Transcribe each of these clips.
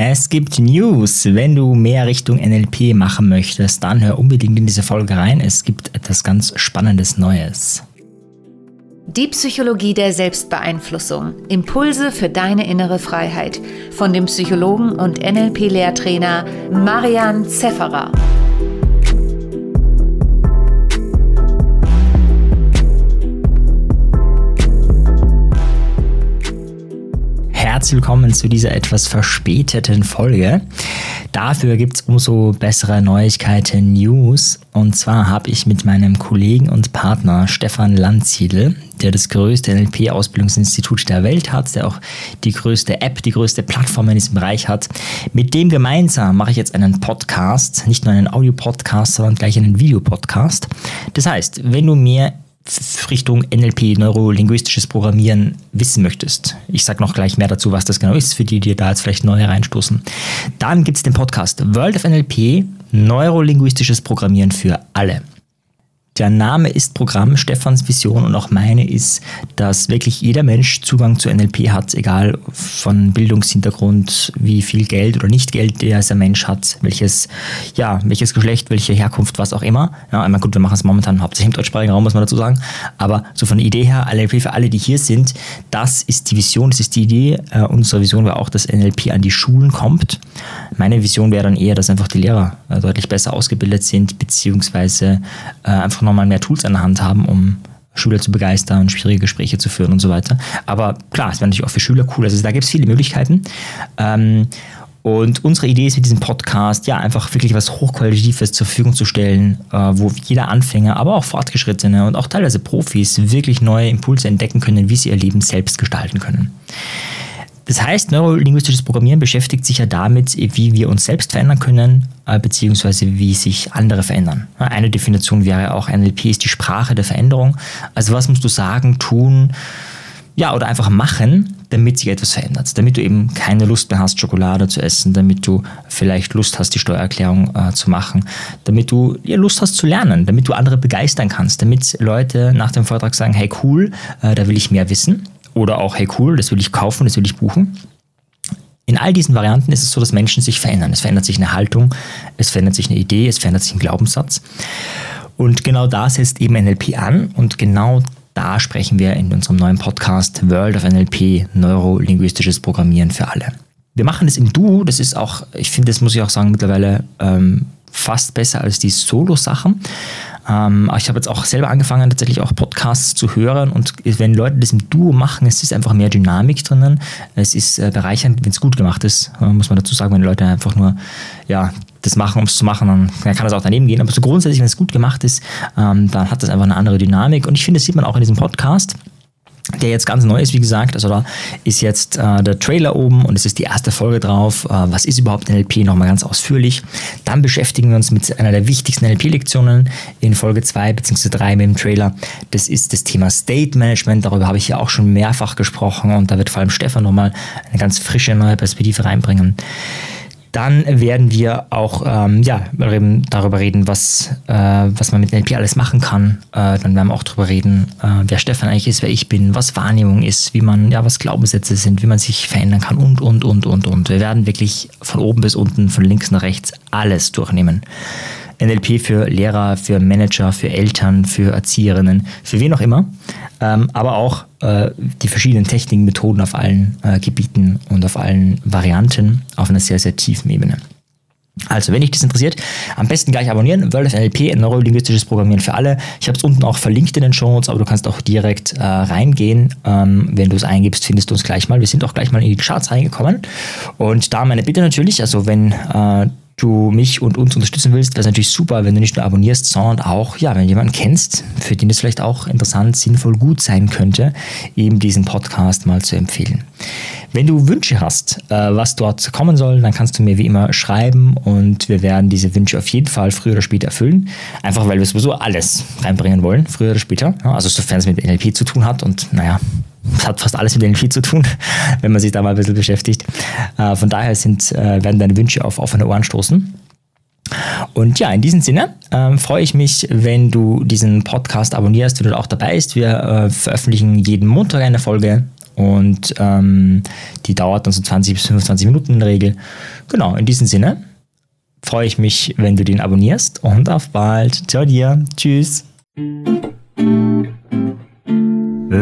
Es gibt News. Wenn du mehr Richtung NLP machen möchtest, dann hör unbedingt in diese Folge rein. Es gibt etwas ganz Spannendes Neues. Die Psychologie der Selbstbeeinflussung. Impulse für deine innere Freiheit. Von dem Psychologen und NLP-Lehrtrainer Marian Zefferer. Herzlich willkommen zu dieser etwas verspäteten Folge. Dafür gibt es umso bessere Neuigkeiten, News. Und zwar habe ich mit meinem Kollegen und Partner Stefan Landziedel, der das größte NLP-Ausbildungsinstitut der Welt hat, der auch die größte App, die größte Plattform in diesem Bereich hat. Mit dem gemeinsam mache ich jetzt einen Podcast, nicht nur einen Audio-Podcast, sondern gleich einen Videopodcast. Das heißt, wenn du mehr Richtung NLP, neurolinguistisches Programmieren wissen möchtest, ich sage noch gleich mehr dazu, was das genau ist, für die, die da jetzt vielleicht neu reinstoßen, dann gibt es den Podcast World of NLP, neurolinguistisches Programmieren für alle. Der Name ist Programm, Stefans Vision und auch meine ist, dass wirklich jeder Mensch Zugang zu NLP hat, egal von Bildungshintergrund, wie viel Geld oder nicht Geld dieser Mensch hat, welches, ja, welches Geschlecht, welche Herkunft, was auch immer. Ja, einmal gut, wir machen es momentan hauptsächlich im deutschsprachigen Raum, muss man dazu sagen. Aber so von der Idee her, NLP für alle, die hier sind, das ist die Vision, das ist die Idee. Äh, unsere Vision war auch, dass NLP an die Schulen kommt. Meine Vision wäre dann eher, dass einfach die Lehrer äh, deutlich besser ausgebildet sind, beziehungsweise äh, einfach nochmal mehr Tools an der Hand haben, um Schüler zu begeistern, schwierige Gespräche zu führen und so weiter. Aber klar, es wäre natürlich auch für Schüler cool. Also da gibt es viele Möglichkeiten. Ähm, und unsere Idee ist mit diesem Podcast, ja, einfach wirklich was Hochqualitatives zur Verfügung zu stellen, äh, wo jeder Anfänger, aber auch Fortgeschrittene und auch teilweise Profis wirklich neue Impulse entdecken können, wie sie ihr Leben selbst gestalten können. Das heißt, neurolinguistisches Programmieren beschäftigt sich ja damit, wie wir uns selbst verändern können, äh, beziehungsweise wie sich andere verändern. Eine Definition wäre auch, NLP ist die Sprache der Veränderung. Also was musst du sagen, tun, ja, oder einfach machen, damit sich etwas verändert. Damit du eben keine Lust mehr hast, Schokolade zu essen, damit du vielleicht Lust hast, die Steuererklärung äh, zu machen, damit du ja, Lust hast zu lernen, damit du andere begeistern kannst, damit Leute nach dem Vortrag sagen, hey cool, äh, da will ich mehr wissen oder auch, hey cool, das will ich kaufen, das will ich buchen. In all diesen Varianten ist es so, dass Menschen sich verändern. Es verändert sich eine Haltung, es verändert sich eine Idee, es verändert sich ein Glaubenssatz. Und genau da setzt eben NLP an und genau da sprechen wir in unserem neuen Podcast World of NLP, Neurolinguistisches Programmieren für alle. Wir machen das im Duo, das ist auch, ich finde, das muss ich auch sagen, mittlerweile ähm, fast besser als die Solo-Sachen. Ähm, ich habe jetzt auch selber angefangen, tatsächlich auch Podcasts zu hören und wenn Leute das im Duo machen, es ist einfach mehr Dynamik drinnen. Es ist äh, bereichernd, wenn es gut gemacht ist, äh, muss man dazu sagen, wenn Leute einfach nur ja, das machen, um es zu machen, dann kann das auch daneben gehen. Aber so grundsätzlich, wenn es gut gemacht ist, ähm, dann hat das einfach eine andere Dynamik und ich finde, das sieht man auch in diesem Podcast der jetzt ganz neu ist, wie gesagt. Also da ist jetzt äh, der Trailer oben und es ist die erste Folge drauf. Äh, was ist überhaupt NLP? Nochmal ganz ausführlich. Dann beschäftigen wir uns mit einer der wichtigsten NLP-Lektionen in Folge 2 bzw. 3 mit dem Trailer. Das ist das Thema State Management. Darüber habe ich ja auch schon mehrfach gesprochen und da wird vor allem Stefan nochmal eine ganz frische neue Perspektive reinbringen. Dann werden wir auch ähm, ja, darüber reden, was, äh, was man mit NLP alles machen kann. Äh, dann werden wir auch darüber reden, äh, wer Stefan eigentlich ist, wer ich bin, was Wahrnehmung ist, wie man, ja, was Glaubenssätze sind, wie man sich verändern kann und, und, und, und, und. Wir werden wirklich von oben bis unten, von links nach rechts alles durchnehmen. NLP für Lehrer, für Manager, für Eltern, für Erzieherinnen, für wen auch immer. Ähm, aber auch äh, die verschiedenen Techniken, Methoden auf allen äh, Gebieten und auf allen Varianten auf einer sehr, sehr tiefen Ebene. Also, wenn dich das interessiert, am besten gleich abonnieren. World of NLP, neurolinguistisches Programmieren für alle. Ich habe es unten auch verlinkt in den Show Notes, aber du kannst auch direkt äh, reingehen. Ähm, wenn du es eingibst, findest du uns gleich mal. Wir sind auch gleich mal in die Charts reingekommen. Und da meine Bitte natürlich, also wenn äh, du mich und uns unterstützen willst, wäre es natürlich super, wenn du nicht nur abonnierst, sondern auch, ja, wenn du jemanden kennst, für den es vielleicht auch interessant, sinnvoll, gut sein könnte, eben diesen Podcast mal zu empfehlen. Wenn du Wünsche hast, äh, was dort kommen soll, dann kannst du mir wie immer schreiben und wir werden diese Wünsche auf jeden Fall früher oder später erfüllen. Einfach weil wir sowieso alles reinbringen wollen, früher oder später. Also sofern es mit NLP zu tun hat und naja, hat fast alles mit NLP zu tun, wenn man sich da mal ein bisschen beschäftigt. Äh, von daher sind, äh, werden deine Wünsche auf offene Ohren stoßen. Und ja, in diesem Sinne ähm, freue ich mich, wenn du diesen Podcast abonnierst, wenn du auch dabei bist. Wir äh, veröffentlichen jeden Montag eine Folge und ähm, die dauert dann so 20 bis 25 Minuten in der Regel. Genau, in diesem Sinne freue ich mich, wenn du den abonnierst und auf bald. Ciao dir. Tschüss.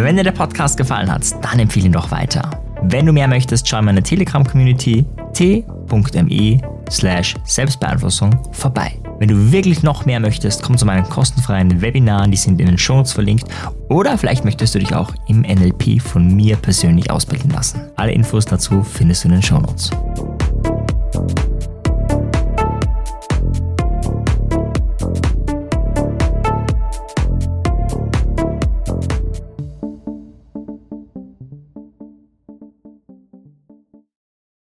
Wenn dir der Podcast gefallen hat, dann empfehle ihn doch weiter. Wenn du mehr möchtest, schau in meine Telegram-Community t.me slash Selbstbeeinflussung vorbei. Wenn du wirklich noch mehr möchtest, komm zu meinen kostenfreien Webinaren, die sind in den Shownotes verlinkt. Oder vielleicht möchtest du dich auch im NLP von mir persönlich ausbilden lassen. Alle Infos dazu findest du in den Shownotes.